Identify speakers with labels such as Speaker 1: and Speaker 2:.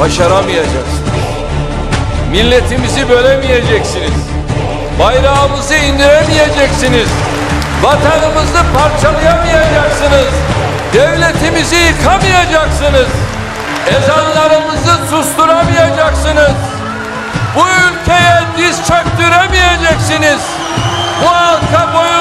Speaker 1: Başaramayacaksınız. Milletimizi bölemeyeceksiniz. Bayrağımızı indiremeyeceksiniz. Vatanımızı parçalayamayacaksınız. Devletimizi yıkamayacaksınız. Ezan susturamayacaksınız. Bu ülkeye diz çöktüremeyeceksiniz. Bu halka kuramayacaksınız.